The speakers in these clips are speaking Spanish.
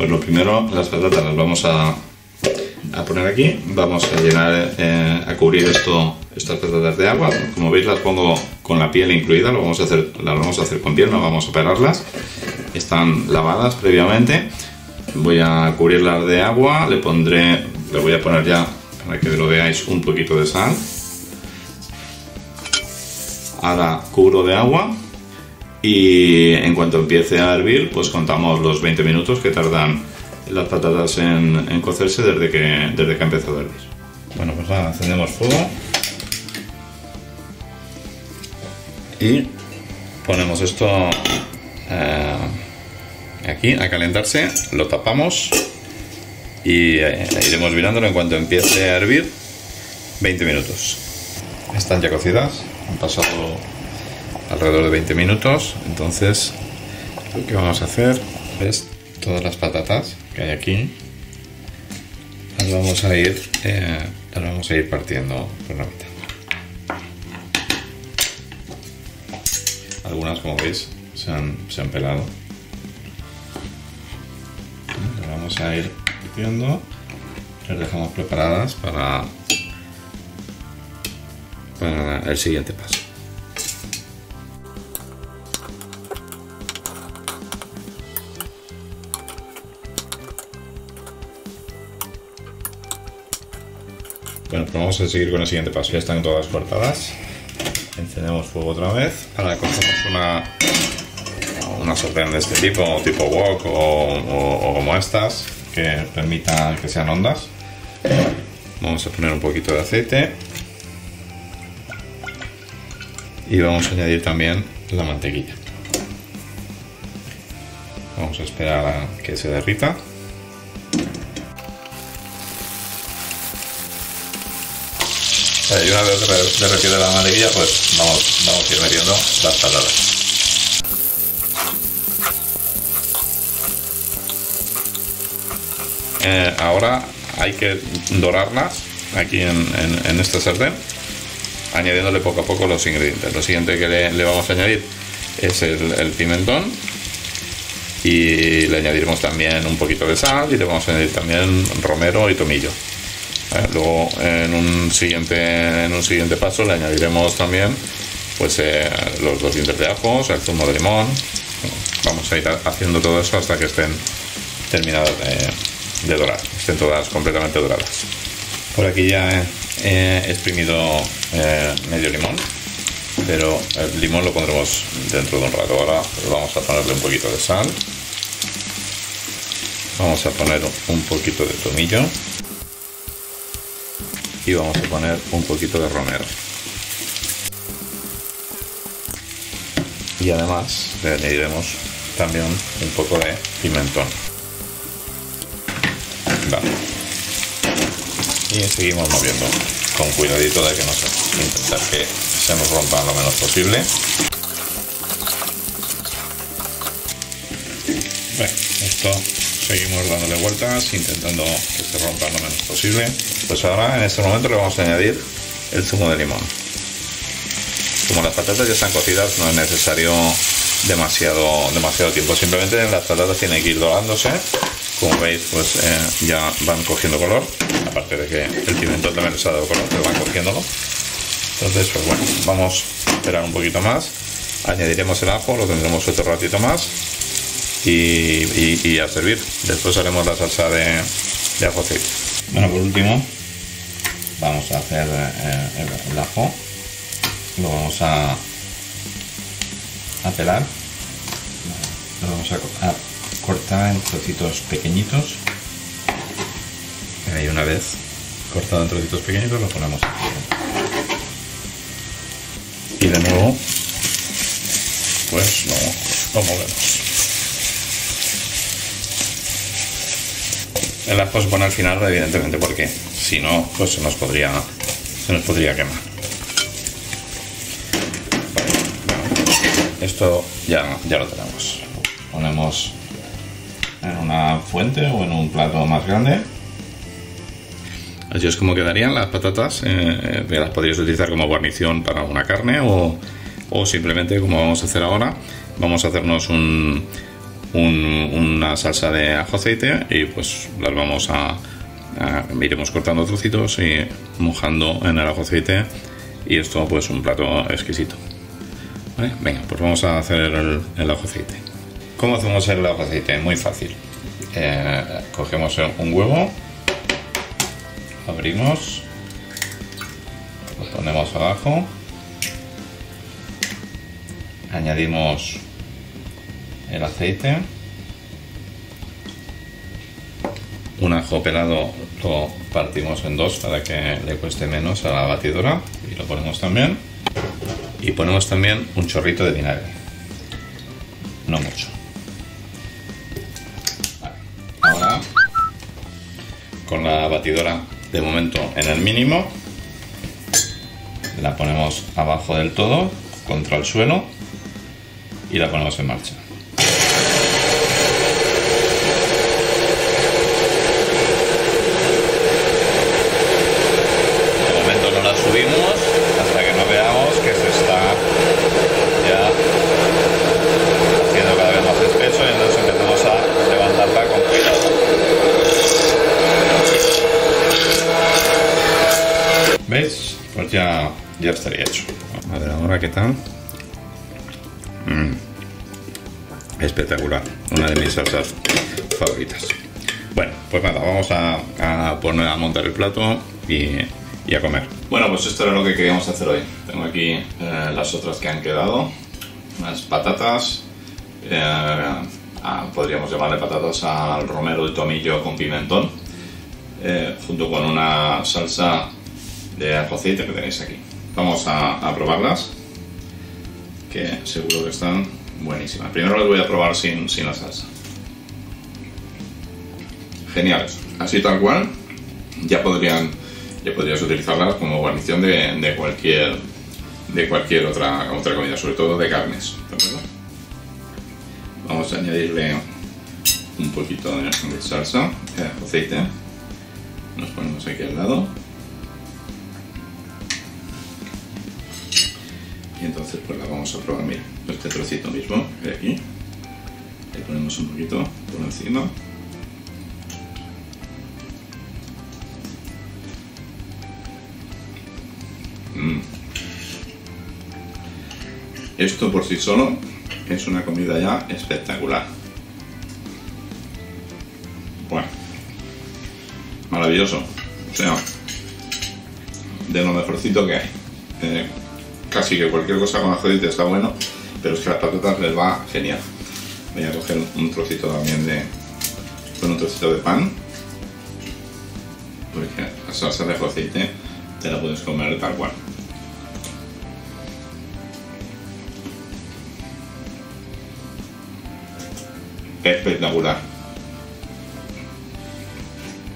Pues lo primero, las patatas las vamos a, a poner aquí. Vamos a llenar, eh, a cubrir esto, estas patatas de agua. Como veis, las pongo con la piel incluida. Lo vamos a hacer, las vamos a hacer con piel, no vamos a pelarlas. Están lavadas previamente. Voy a cubrirlas de agua. Le pondré, le voy a poner ya para que lo veáis un poquito de sal. Ahora cubro de agua y en cuanto empiece a hervir, pues contamos los 20 minutos que tardan las patatas en, cocerse desde que, desde que empezó a hervir. Bueno, pues nada, encendemos fuego y ponemos esto eh, aquí a calentarse, lo tapamos y eh, iremos mirándolo en cuanto empiece a hervir 20 minutos. Están ya cocidas, han pasado alrededor de 20 minutos. Entonces, lo que vamos a hacer es todas las patatas que hay aquí, las vamos a ir, eh, las vamos a ir partiendo por la mitad. Algunas, como veis, se han, se han pelado. Las vamos a ir partiendo. Las dejamos preparadas para, para el siguiente paso. Bueno, pues vamos a seguir con el siguiente paso. Ya están todas cortadas. Encendemos fuego otra vez para que una, una sartén de este tipo, tipo wok o, como estas, que permitan que sean ondas. Vamos a poner un poquito de aceite. Y vamos a añadir también la mantequilla. Vamos a esperar a que se derrita. Y una vez derretida la mantequilla, pues vamos, vamos a ir metiendo las patatas. Eh, ahora hay que dorarlas aquí en, en, esta sartén, añadiéndole poco a poco los ingredientes. Lo siguiente que le, vamos a añadir es el, el, pimentón y le añadiremos también un poquito de sal y le vamos a añadir también romero y tomillo. Eh, luego en un siguiente en un siguiente paso le añadiremos también pues eh, los dos dientes de ajos, el zumo de limón. Vamos a ir haciendo todo eso hasta que estén terminadas de, dorar, estén todas completamente doradas. Por aquí ya he, exprimido eh, medio limón, pero el limón lo pondremos dentro de un rato. Ahora vamos a ponerle un poquito de sal. Vamos a poner un poquito de tomillo y vamos a poner un poquito de romero. Y además le añadiremos también un poco de pimentón. Y seguimos moviendo con cuidadito de que no se intentar que se nos rompa lo menos posible. Bueno, esto seguimos dándole vueltas intentando que se rompa lo menos posible pues ahora en este momento le vamos a añadir el zumo de limón. Como las patatas ya están cocidas, no es necesario demasiado, demasiado tiempo. Simplemente las patatas tienen que ir dorándose. Como veis, pues eh, ya van cogiendo color. Aparte de que el pimentón también les ha dado color, pero van cogiéndolo. Entonces, pues bueno, vamos a esperar un poquito más. Añadiremos el ajo, lo tendremos otro ratito más. Y, a servir. Después haremos la salsa de, de ajo Bueno, por último, vamos a hacer eh, el, ajo. Lo vamos a, a pelar. Lo vamos a, cortar en trocitos pequeñitos. Y una vez cortado en trocitos pequeñitos lo ponemos aquí. Y de nuevo pues lo movemos el ajo se pone al final evidentemente porque si no, pues se nos podría, se nos podría quemar. esto ya, ya lo tenemos. Ponemos en una fuente o en un plato más grande. Así es como quedarían las patatas. Eh, las podrías utilizar como guarnición para una carne o, o, simplemente, como vamos a hacer ahora, vamos a hacernos un, una salsa de ajo aceite y pues las vamos a, iremos cortando trocitos y mojando en el ajo aceite y esto pues un plato exquisito. Venga, pues vamos a hacer el, el ajo aceite. ¿Cómo hacemos el ajo aceite? Muy fácil. Eh, cogemos un huevo, abrimos, lo ponemos abajo, añadimos el aceite, un ajo pelado lo partimos en dos para que le cueste menos a la batidora y lo ponemos también. Y ponemos también un chorrito de vinagre. No mucho. Ahora con la batidora de momento en el mínimo la ponemos abajo del todo contra el suelo y la ponemos en marcha ¿Veis? Pues ya, ya estaría hecho. A ver ahora qué tal. Mm. Espectacular. Una de mis salsas favoritas. Bueno, pues nada, vamos a, poner a montar el plato y, a comer. Bueno, pues esto era lo que queríamos hacer hoy. Tengo aquí eh, las otras que han quedado. Unas patatas. Eh, podríamos llamarle patatas al romero y tomillo con pimentón. Eh, junto con una salsa de aceite que tenéis aquí. Vamos a, probarlas, que seguro que están buenísimas. Primero las voy a probar sin, sin la salsa. Geniales, así tal cual, ya podrían ya podrías utilizarlas como guarnición de, cualquier de cualquier otra, otra comida, sobre todo de carnes. Vamos a añadirle un poquito de, salsa, de aceite. Nos ponemos aquí al lado. Y entonces pues la vamos a probar. Mira este trocito mismo de aquí. Le ponemos un poquito por encima. Mm. esto por sí solo es una comida ya espectacular. Bueno maravilloso. O sea de lo mejorcito que hay. Eh, casi que cualquier cosa con aceite está bueno, pero es que las patatas les va genial. Voy a coger un trocito también de, con un trocito de pan, porque la salsa de aceite te la puedes comer tal cual. Espectacular.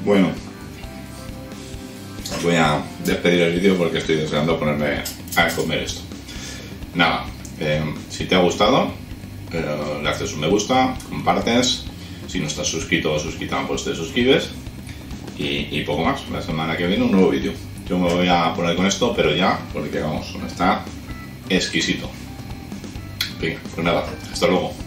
Bueno, voy a despedir el vídeo porque estoy deseando ponerme a comer esto. Nada, eh, si te ha gustado, eh, le haces un me gusta, compartes. Si no estás suscrito o suscrita, pues te suscribes. Y, poco más. La semana que viene un nuevo vídeo. Yo me voy a poner con esto, pero ya, porque vamos, está exquisito. Venga, pues nada, hasta luego.